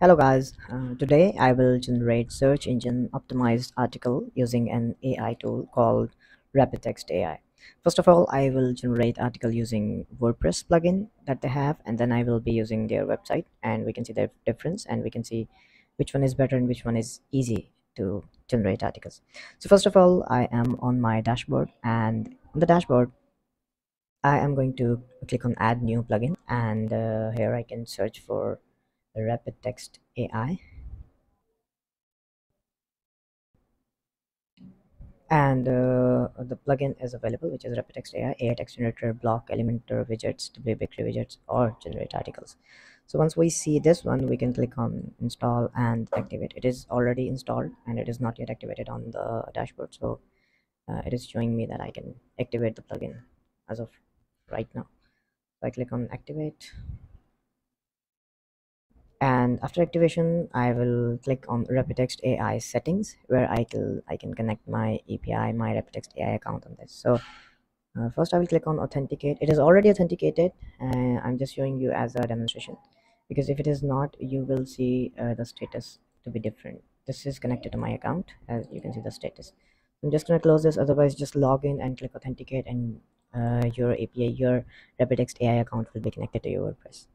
Hello guys, uh, today I will generate search engine optimized article using an AI tool called Rapid Text AI. First of all, I will generate article using WordPress plugin that they have and then I will be using their website and we can see the difference and we can see which one is better and which one is easy to generate articles. So first of all, I am on my dashboard and on the dashboard I am going to click on add new plugin and uh, here I can search for rapid text AI and uh, the plugin is available which is rapid text AI, AI text generator, block, Elementor widgets, WPBakery widgets or generate articles. So once we see this one we can click on install and activate. It is already installed and it is not yet activated on the dashboard so uh, it is showing me that I can activate the plugin as of right now. So I click on activate and after activation I will click on Rapidtext AI settings where I can I can connect my API my Rapidtext AI account on this. So uh, first I will click on authenticate. It is already authenticated and I'm just showing you as a demonstration. Because if it is not you will see uh, the status to be different. This is connected to my account as you can see the status. I'm just gonna close this otherwise just log in and click authenticate and uh, your API your Rapidtext AI account will be connected to your WordPress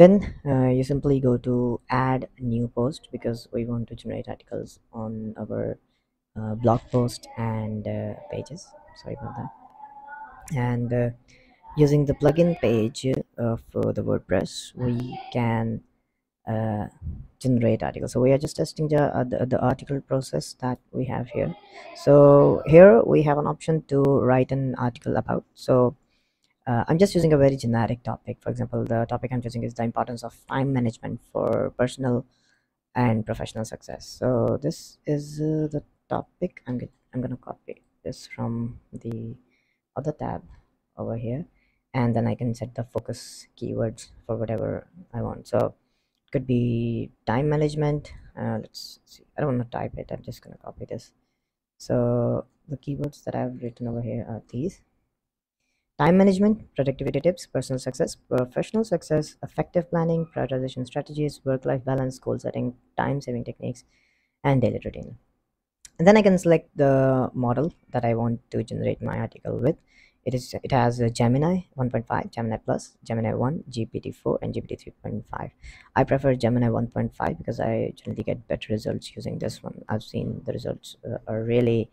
then uh, you simply go to add new post because we want to generate articles on our uh, blog post and uh, pages. Sorry about that. And uh, using the plugin page of uh, the wordpress we can uh, generate articles. So we are just testing the, the, the article process that we have here. So here we have an option to write an article about. So uh, I'm just using a very generic topic. For example, the topic I'm choosing is the importance of time management for personal and professional success. So this is uh, the topic. I'm good. I'm gonna copy this from the other tab over here, and then I can set the focus keywords for whatever I want. So it could be time management. Uh, let's see. I don't want to type it. I'm just gonna copy this. So the keywords that I've written over here are these time management, productivity tips, personal success, professional success, effective planning, prioritization strategies, work-life balance, goal setting, time-saving techniques, and daily routine. And then I can select the model that I want to generate my article with. It is it has a Gemini 1.5, Gemini Plus, Gemini 1, GPT-4, and GPT 3.5. I prefer Gemini 1.5 because I generally get better results using this one. I've seen the results uh, are really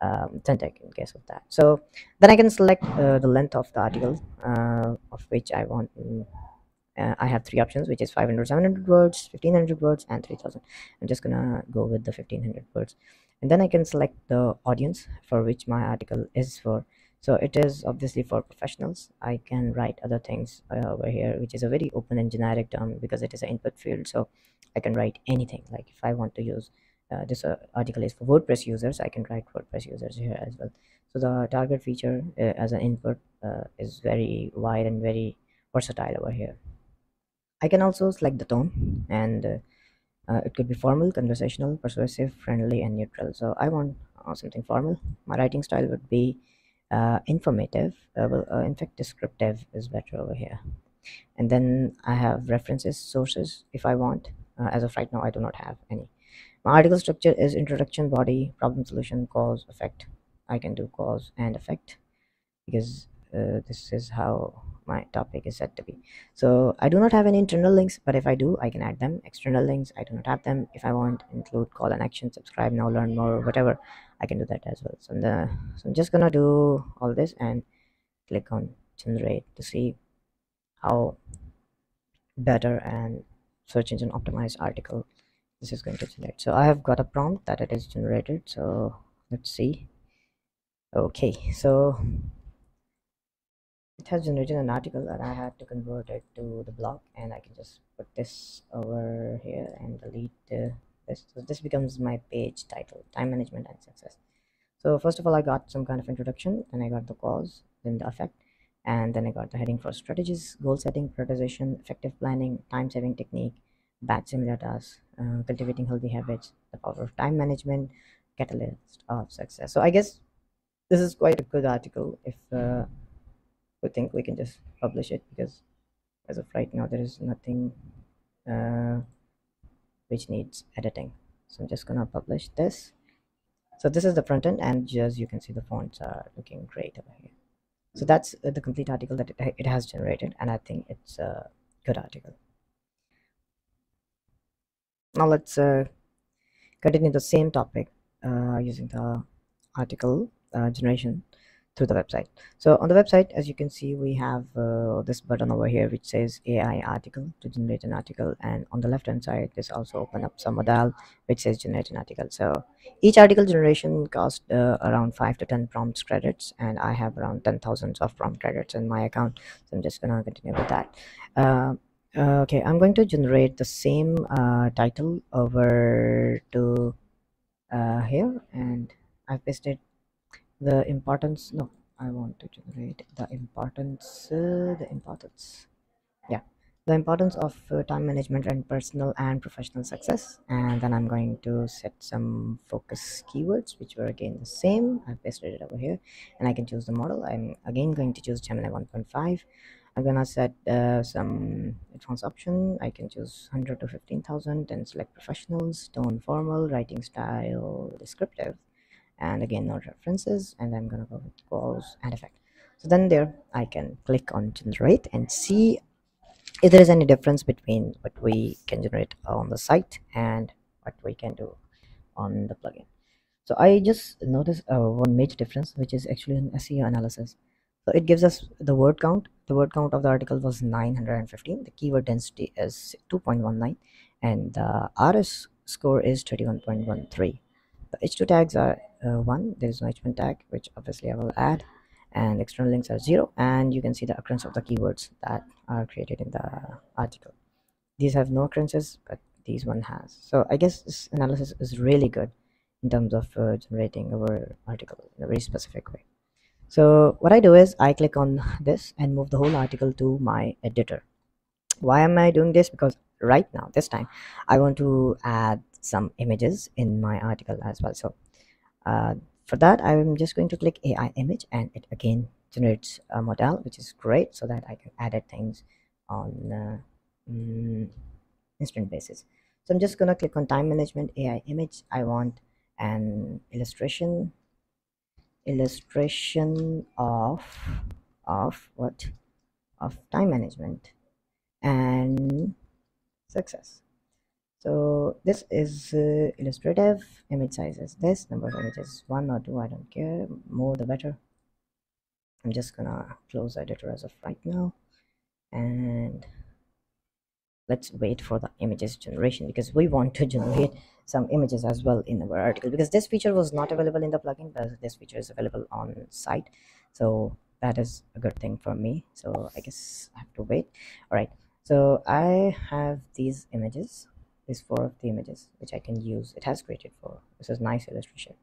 um, authentic in case of that. So then I can select uh, the length of the article uh, of which I want uh, I have three options which is 500 700 words 1500 words and 3000 I'm just gonna go with the 1500 words. And then I can select the audience for which my article is for. So it is obviously for professionals. I can write other things uh, over here which is a very open and generic term because it is an input field. So I can write anything like if I want to use uh, this uh, article is for WordPress users. I can write WordPress users here as well. So the target feature uh, as an input uh, is very wide and very versatile over here. I can also select the tone and uh, uh, it could be formal conversational persuasive friendly and neutral. So I want something formal. My writing style would be informative well in fact descriptive is better over here. And then I have references sources. If I want as of right now I do not have any article structure is introduction body problem solution cause effect. I can do cause and effect because uh, this is how my topic is set to be. So i do not have any internal links but if i do i can add them. External links i do not have them. If i want include call and action subscribe now learn more whatever i can do that as well. So, the, so i'm just gonna do all this and click on generate to see how better and search engine optimized article this is going to generate. So i have got a prompt that it is generated. So let's see. Okay. So it has generated an article and i had to convert it to the blog and i can just put this over here and delete uh, this. So this becomes my page title time management and success. So first of all i got some kind of introduction. Then i got the cause then the effect and then i got the heading for strategies goal setting prioritization effective planning time saving technique batch similar tasks uh, cultivating healthy habits the power of time management catalyst of success. So i guess this is quite a good article if uh, we think we can just publish it because as of right now there is nothing uh, which needs editing. So i'm just gonna publish this. So this is the front end and just you can see the fonts are looking great over here. So that's uh, the complete article that it has generated and i think it's a good article now let's uh, continue the same topic uh, using the article uh, generation through the website. So on the website as you can see we have uh, this button over here which says ai article to generate an article. And on the left hand side this also open up some modal which says generate an article. So each article generation cost uh, around 5 to 10 prompts credits. And i have around 10,000 of prompt credits in my account. So i'm just gonna continue with that uh, okay i'm going to generate the same uh, title over to uh, here and i've pasted the importance no i want to generate the importance uh, the importance. Yeah the importance of uh, time management and personal and professional success and then i'm going to set some focus keywords which were again the same. I've pasted it over here and i can choose the model. I'm again going to choose gemini 1.5 i'm gonna set uh, some advanced option. I can choose 100 to 15000 and select professionals tone formal writing style descriptive and again no references and i'm gonna go with cause and effect. So then there i can click on generate and see if there is any difference between what we can generate on the site and what we can do on the plugin. So i just noticed uh, one major difference which is actually an seo analysis. So it gives us the word count the word count of the article was 915 the keyword density is 2.19 and the rs score is 31.13 the h2 tags are uh, one there is no h1 tag which obviously i will add and external links are zero and you can see the occurrence of the keywords that are created in the article. These have no occurrences but these one has. So i guess this analysis is really good in terms of uh, generating our article in a very specific way so what i do is i click on this and move the whole article to my editor. Why am i doing this? Because right now this time i want to add some images in my article as well. So uh, for that i'm just going to click ai image and it again generates a model which is great so that i can edit things on uh, mm, instant basis. So i'm just gonna click on time management ai image i want an illustration illustration of of what? Of time management and success. So this is uh, illustrative. Image size is this number of images one or two i don't care. More the better. I'm just gonna close editor as of right now. And let's wait for the images generation because we want to generate some images as well in our article because this feature was not available in the plugin but this feature is available on site. So that is a good thing for me. So i guess i have to wait. All right. So i have these images. These four of the images which i can use. It has created for this is nice illustration.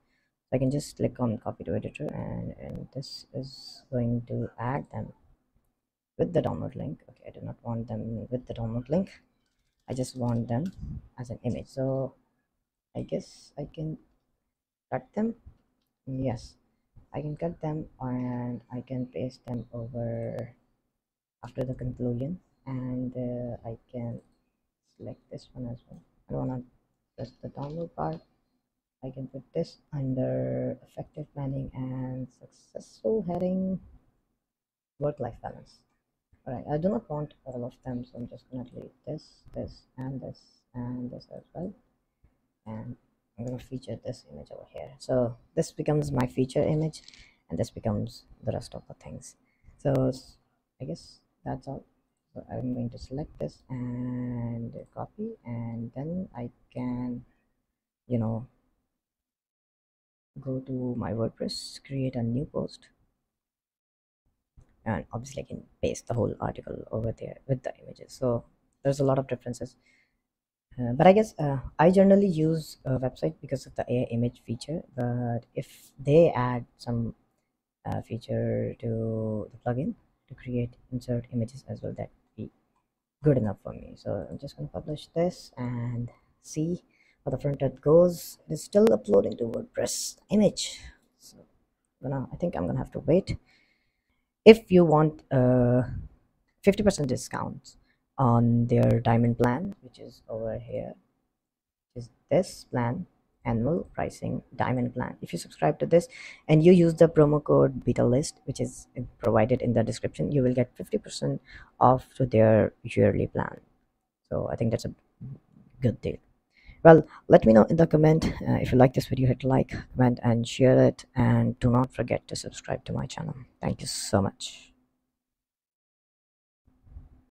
So i can just click on copy to editor and and this is going to add them with the download link. Okay i do not want them with the download link. I just want them as an image. So i guess i can cut them. Yes i can cut them and i can paste them over after the conclusion. And uh, i can select this one as well. I don't want to press the download part i can put this under effective planning and successful heading work-life balance. All right i do not want all of them so i'm just gonna delete this this and this and this as well and i'm gonna feature this image over here. So this becomes my feature image and this becomes the rest of the things. So i guess that's all. So i'm going to select this and copy and then i can you know go to my wordpress create a new post and obviously i can paste the whole article over there with the images. So there's a lot of differences uh, but i guess uh, i generally use a website because of the AI image feature but if they add some uh, feature to the plugin to create insert images as well that would be good enough for me. So i'm just going to publish this and see how the front end goes. It is still uploading to wordpress image. So gonna i think i'm gonna have to wait. If you want a 50% discount on their diamond plan which is over here is this plan annual pricing diamond plan. If you subscribe to this and you use the promo code beta list which is provided in the description you will get 50 percent off to their yearly plan. So i think that's a good deal. Well let me know in the comment uh, if you like this video hit like comment and share it. And do not forget to subscribe to my channel. Thank you so much